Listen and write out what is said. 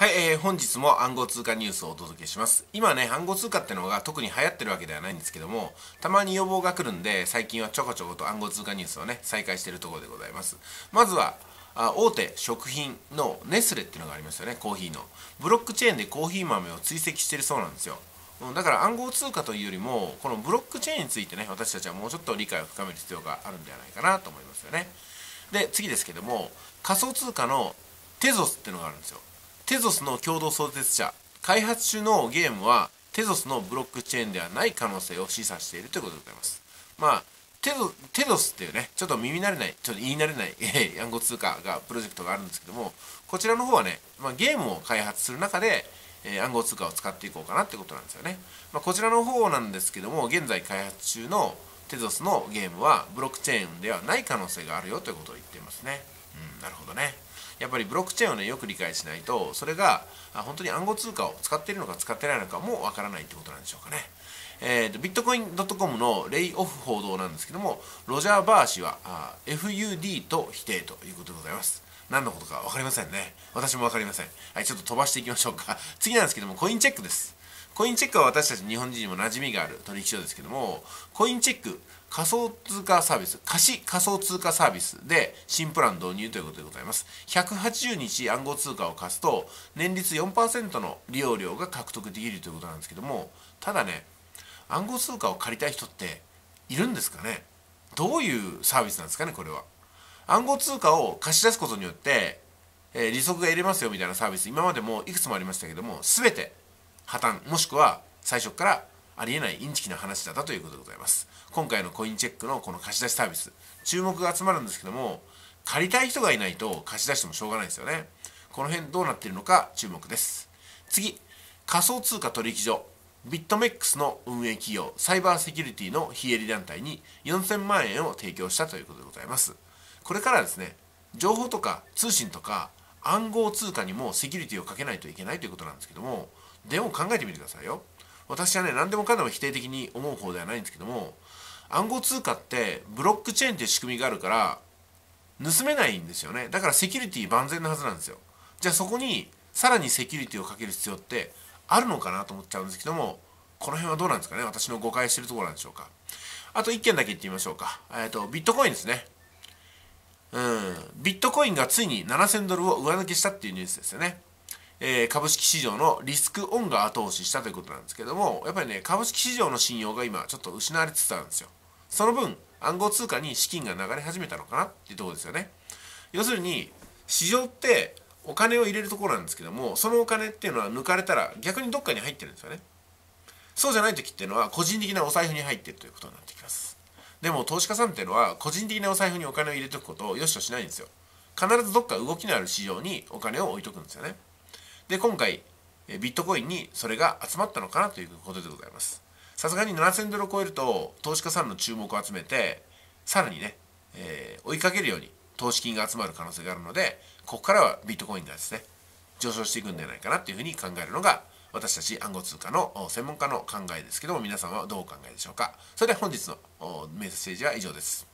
はい、えー、本日も暗号通貨ニュースをお届けします。今ね、暗号通貨ってのが特に流行ってるわけではないんですけども、たまに要望が来るんで、最近はちょこちょこと暗号通貨ニュースをね、再開してるところでございます。まずは、あ大手食品のネスレっていうのがありますよね、コーヒーの。ブロックチェーンでコーヒー豆を追跡してるそうなんですよ。だから暗号通貨というよりも、このブロックチェーンについてね、私たちはもうちょっと理解を深める必要があるんではないかなと思いますよね。で、次ですけども、仮想通貨のテゾスっていうのがあるんですよ。テゾスの共同創設者開発中のゲームはテゾスのブロックチェーンではない可能性を示唆しているということでございます。まあテゾテゾスっていうねちょっと耳慣れないちょっと言い慣れない、え 暗号通貨がプロジェクトがあるんですけどもこちらの方はね、まあ、ゲームを開発する中で、えー、暗号通貨を使っていこうかなってことなんですよね、まあ、こちらの方なんですけども現在開発中のテゾスのゲームはブロックチェーンではない可能性があるよということを言っていますね。うんなるほどねやっぱりブロックチェーンをねよく理解しないとそれが本当に暗号通貨を使っているのか使ってないのかもわからないってことなんでしょうかね。えーと、ビットコイン .com のレイオフ報道なんですけどもロジャー・バー氏はあ FUD と否定ということでございます。何のことか分かりませんね。私も分かりません。はい、ちょっと飛ばしていきましょうか。次なんですけども、コインチェックです。コインチェックは私たち日本人にも馴染みがある取引所ですけども、コインチェック、仮想通貨サービス、貸し仮想通貨サービスで新プラン導入ということでございます。180日暗号通貨を貸すと、年率4%の利用料が獲得できるということなんですけども、ただね、暗号通貨を借りたい人っているんですかね？どういうサービスなんですかね、これは。暗号通貨を貸し出すことによって、えー、利息が得れますよみたいなサービス、今までもいくつもありましたけども、全て破綻もしくは最初からありえないインチキな話だったということでございます。今回のコインチェックのこの貸し出しサービス。注目が集まるんですけども借りたい人がいないと貸し出してもしょうがないですよね。この辺どうなっているのか注目です。次仮想通貨取引所。ビットメックスの運営企業サイバーセキュリティの非営利団体に4000万円を提供したということでございます。これからですね情報とか通信とか暗号通貨にもセキュリティをかけないといけないということなんですけどもでも考えてみてくださいよ。私はね何でもかんでも否定的に思う方ではないんですけども暗号通貨ってブロックチェーンっていう仕組みがあるから盗めないんですよね。だからセキュリティ万全なはずなんですよ。じゃあそこにさらにセキュリティをかける必要ってあるのかなと思っちゃうんですけどもこの辺はどうなんですかね？私の誤解してるところなんでしょうか？あと1件だけ言ってみましょうか。えっ、ー、とビットコインですね。うん。ビットコインがついに7000ドルを上抜けしたっていうニュースですよね。えー、株式市場のリスクオンが後押ししたということなんですけどもやっぱりね株式市場の信用が今ちょっと失われつつあるんですよ。その分暗号通貨に資金が流れ始めたのかな？っていうとこですよね。要するに市場ってお金を入れるところなんですけどもそのお金っていうのは抜かれたら逆にどっかに入ってるんですよね。そうじゃない時っていうのは個人的なお財布に入ってるということになってきます。でも投資家さんっていうのは個人的なお財布にお金を入れておくことを良しとしないんですよ。必ずどっか動きのある市場にお金を置いとくんですよね。で今回ビットコインにそれが集まったのかなということでございます。さすがに7000ドルを超えると投資家さんの注目を集めてさらにね、えー、追いかけるように投資金が集まる可能性があるのでここからはビットコインがですね上昇していくんじゃないかなっていうふうに考えるのが私たち暗号通貨の専門家の考えですけども皆さんはどうお考えでしょうか。それでは本日のメッセージは以上です。